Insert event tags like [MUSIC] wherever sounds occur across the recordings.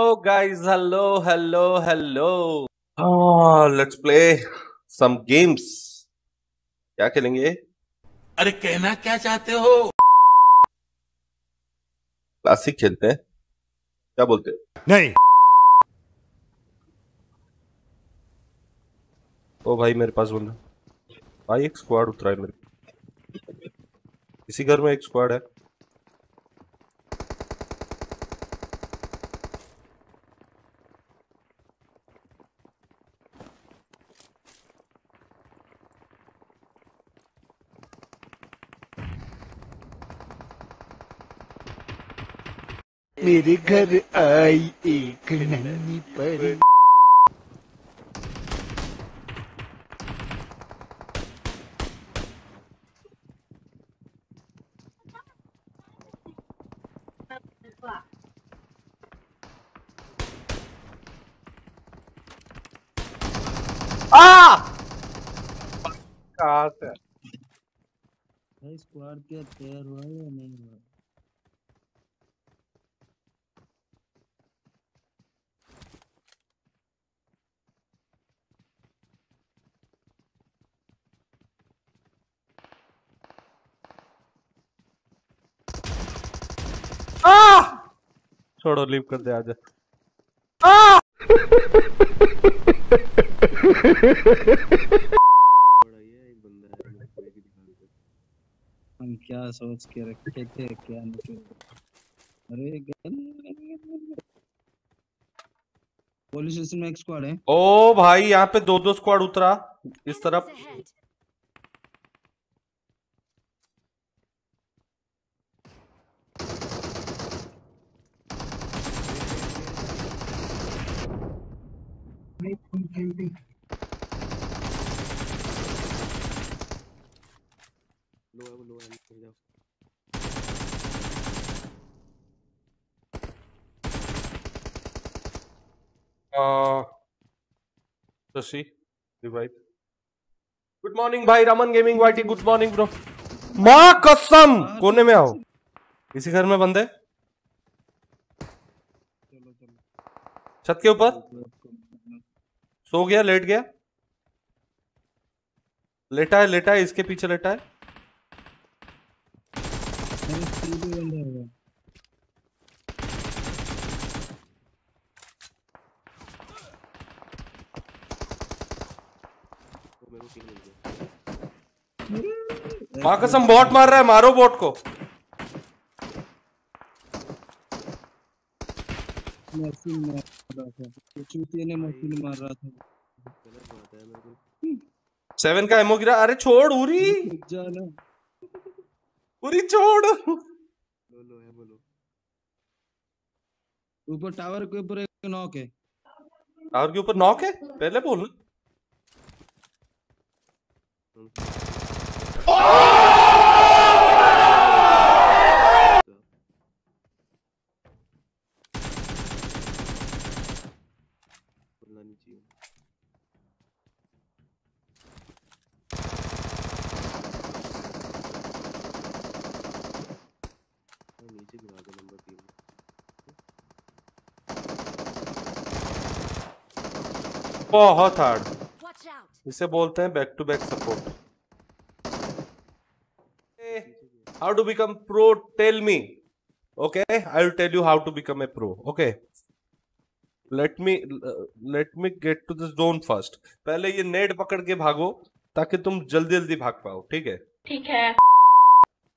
Hello guys, hello, hello, hello. Ah, let's play some games. क्या खेलेंगे? अरे कहना क्या चाहते हो? क्लासिक खेलते हैं। क्या बोलते हैं? नहीं। ओ भाई मेरे पास बंदा। भाई एक स्क्वाड उतरा है मेरे। इसी घर में एक स्क्वाड है। मेरे घर आई एक नन्ही परी। आ! कहाँ से? भाई स्क्वाड क्या तैयार हुआ है या नहीं हुआ आ छोड़ो लीव कर दे आजा। हम क्या सोच के रखे थे क्या निकल अरे गन पुलिस स्टेशन में एक स्क्वाड है। ओ भाई यहाँ पे दो दो स्क्वाड उतरा इस तरफ़। शशि रिवाइव गुड मॉर्निंग भाई Raman gaming YT good morning bro माँ कसम कोने में आओ इसी घर में बंदे चलो चलो छत के ऊपर सो गया, लेट गया। लेटा है लेटा है, इसके पीछे लेटा है। माँ कसम बॉट मार रहा है, मारो बॉट को। मशीन मार रहा था ये ने मशीन मार रहा था सेवन का एमो गिरा। अरे छोड़ उरी। रुक जा ना उरी छोड़। ऊपर टावर के ऊपर एक नॉक है। टावर के ऊपर नॉक है? पहले बोल। बहुत हार्ड इसे बोलते हैं back to back support how to become pro tell me okay I will tell you how to become a pro okay let me let me get to this zone first पहले ये net पकड़ के भागो ताकि तुम जल्दी जल्दी भाग पाओ ठीक है? ठीक है।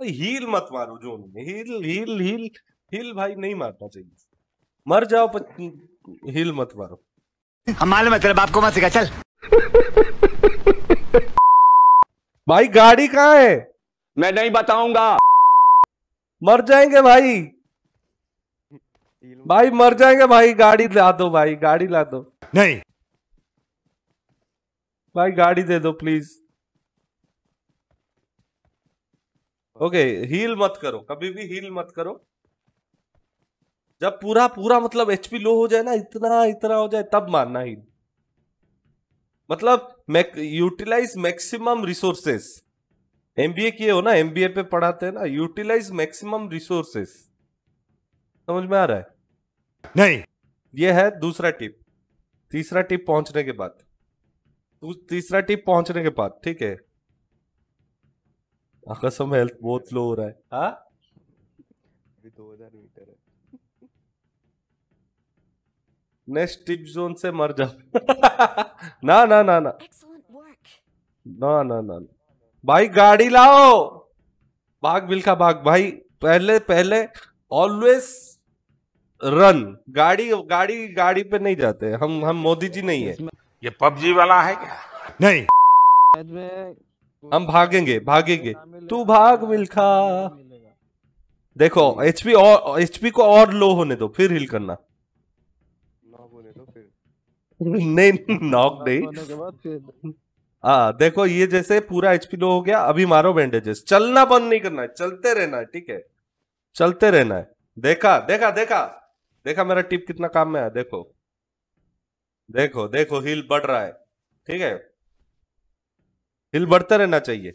हील मत मारो जोन में। हील हील हील हील भाई नहीं मारना चाहिए। मर जाओ पर हील मत मारो। हम मालूम है तेरे बाप को मत सिखा चल। भाई गाड़ी कहाँ है? मैं नहीं बताऊँगा। मर जाएँगे भाई। भाई मर जाएँगे भाई गाड़ी ला दो भाई गाड़ी ला दो। नहीं। भाई गाड़ी दे दो प्लीज़ ओके हील मत करो कभी भी हील मत करो। जब पूरा पूरा मतलब एचपी लो हो जाए ना इतना इतना हो जाए तब मारना हील मतलब यूटिलाइज मैक्सिमम रिसोर्सेस एमबीए किए हो ना एमबीए पे पढ़ाते हैं ना यूटिलाइज मैक्सिमम रिसोर्सेस समझ में आ रहा है? नहीं। ये है दूसरा टिप। तीसरा टिप पहुँचने के बाद। तीसरा टिप पहुँचने के बाद ठीक है? कसम हेल्थ बहुत लो हो रहा है। हाँ? दो हज़ार मीटर है। नेक्स्ट टिप जोन से मर जा। [LAUGHS] ना ना ना ना। ना ना ना ना। भाई गाड़ी लाओ। भाग बिल्का भाग। भाई पहले पहले ऑलवेज रन। गाड़ी गाड़ी गाड़ी पे नहीं जाते। हम हम मोदी जी नहीं है। ये पबजी वाला है क्या? नहीं। हम भागेंगे भागेंगे। तू भाग मिल्खा। देखो एचपी और एचपी को और लो होने दो फिर हिल करना। नौ होने तो फिर नहीं नॉक नहीं। हाँ देखो ये जैसे पूरा एचपी लो हो गया अभी मारो बैंडेजेस चलना बंद नहीं करना है चलते रहना है ठीक है? चलते रहना है। देखा देखा देखा। देखा मेरा टिप कितना काम में है देखो। देखो देखो, हिल बढ़ रहा है। ठीक है? हिल बढ़ते रहना चाहिए।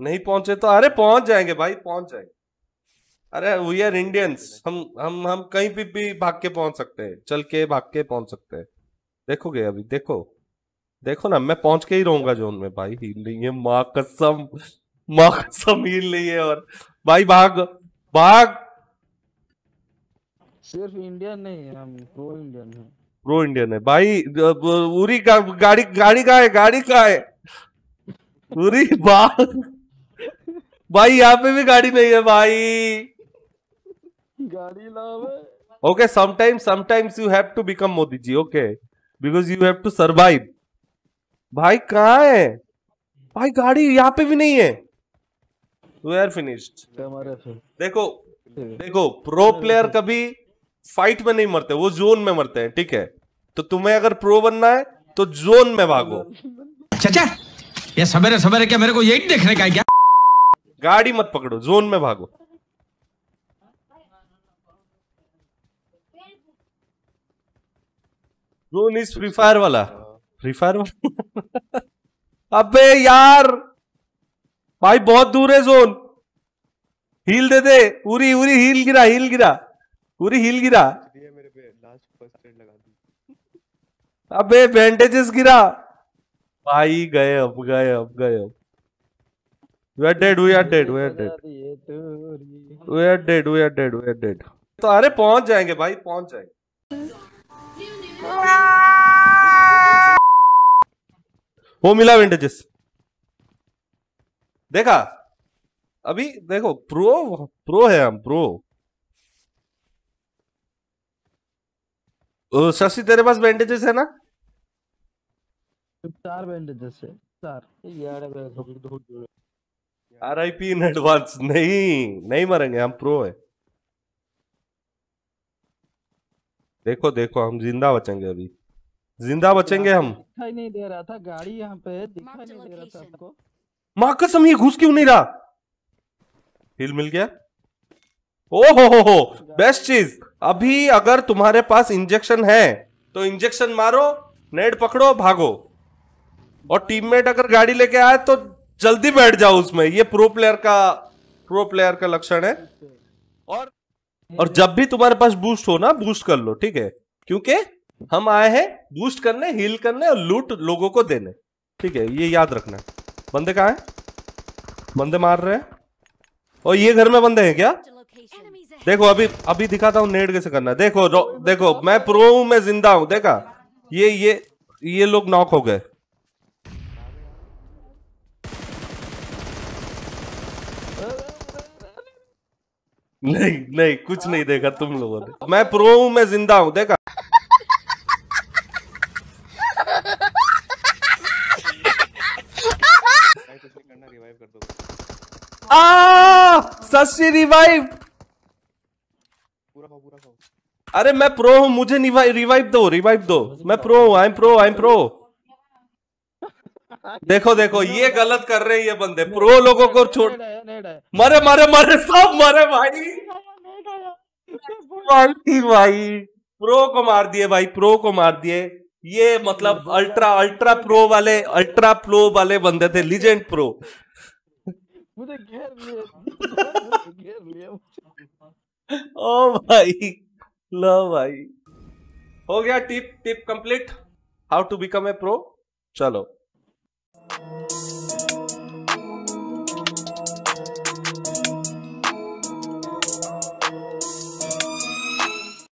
नहीं पहुँचे तो अरे पहुँच जाएँगे भाई, पहुँच जाएँगे। अरे वी आर इंडियंस हम हम हम कहीं भी भी भाग के पहुँच सकते हैं। चल के भाग के पहुँच सकते हैं। देखोगे अभी? देखो। देखो ना, मैं पहुँच के ही रहूँगा जोन में भाई। हील नहीं है, माँ कसम। माँ कसम हील नहीं है और भाई भाग भाग। सिर्फ़ इंडियन नहीं है हम प्रो इंडियन है। प्रो इंडियन है। भाई उरी का गाड़ी गाड़ी का है गाड़ी का है। उरी भाग भाई यहाँ पे भी गाड़ी नहीं है भाई। गाड़ी लाओ बे। okay sometimes sometimes you have to become modi ji okay? Because you have to survive भाई कहाँ है? भाई गाड़ी यहाँ पे भी नहीं है। वी आर फिनिश्ड देखो देखो प्रो प्लेयर कभी फाइट में नहीं मरते वो जोन में मरते हैं ठीक है? तो तुम्हें अगर प्रो बनना है तो जोन में भागो। चाचा ये सवेरे सवेरे क्या मेरे को यही देखने का है क्या? गाड़ी मत पकड़ो जोन में भागो। जोन इज़ फ्री फायर वाला। फ्री फायर वाला? [LAUGHS] अबे यार! भाई बहुत दूर है जोन हील दे दे। पूरी पूरी हील गिरा हील गिरा। पूरी हील गिरा। मेरे पे लास्ट फ़र्स्ट एड लगा दी। अबे बैंडेजेस गिरा। भाई गए अब गए अब गए अब we are dead we are dead we are dead दिए तोरी। We are dead we are dead we are dead तो अरे पहुँच जाएँगे भाई पहुँच जाएँगे। वो मिला विंटेजेस देखा? अभी देखो प्रो प्रो है हम प्रो शशि तेरे पास बैंडेजेस है ना? चार बैंडेजेस है चार। यार बे। R I P in advance नहीं नहीं मरेंगे हम प्रो है। देखो देखो हम ज़िंदा बचेंगे अभी। ज़िंदा बचेंगे हम। दिखाई नहीं दे रहा था गाड़ी यहाँ पे है, दिखाई नहीं दे रहा था आपको। माँ कसम ये घुस क्यों नहीं रहा? हिल मिल गया? ओ हो हो हो बेस्ट चीज़। अभी अगर तुम्हारे पास इंजेक्शन है तो इंजेक्शन मारो, नेट पकड़ो, भागो। और टीममेट अगर गाड़ी लेके आए तो जल्दी बैठ जाओ उसमें। ये प्रो प्लेयर का प्रो प्लेयर का लक्षण है। और और जब भी तुम्हारे पास बूस्ट हो ना बूस्ट कर लो, ठीक है? क्योंकि हम आए हैं बूस्ट करने हील करने और लूट लोगों को देने। ठीक है, ये याद रखना। बंदे कहाँ हैं? बंदे मार रहे हैं। और ये घर में बंदे हैं क्या? देखो अभी अभी दिखाता हूँ नेट कैसे करना देखो देखो मैं प्रो हूँ मैं ज़िंदा हूँ देखा? ये ये ये लोग नॉक हो गए। नहीं नहीं कुछ नहीं देखा तुम लोगों ने। मैं प्रो हूँ मैं ज़िंदा हूँ देखा? आ सस्ती रिवाइव पूरा खाओ पूरा खाओ अरे मैं प्रो हूँ मुझे रिवाइव दो रिवाइव दो मैं प्रो हूँ I am pro I am pro देखो देखो ये गलत कर रहे हैं ये बंदे प्रो लोगों को छोड़ है है मरे मरे मरे सब मरे भाई भाई भाई प्रो को मार दिए भाई प्रो को मार दिए ये मतलब अल्ट्रा अल्ट्रा प्रो वाले अल्ट्रा प्रो वाले बंदे थे लीजेंड प्रो मुझे घेर लिए मुझे। ओ भाई लव भाई। हो गया tip tip complete. How to become a pro चलो।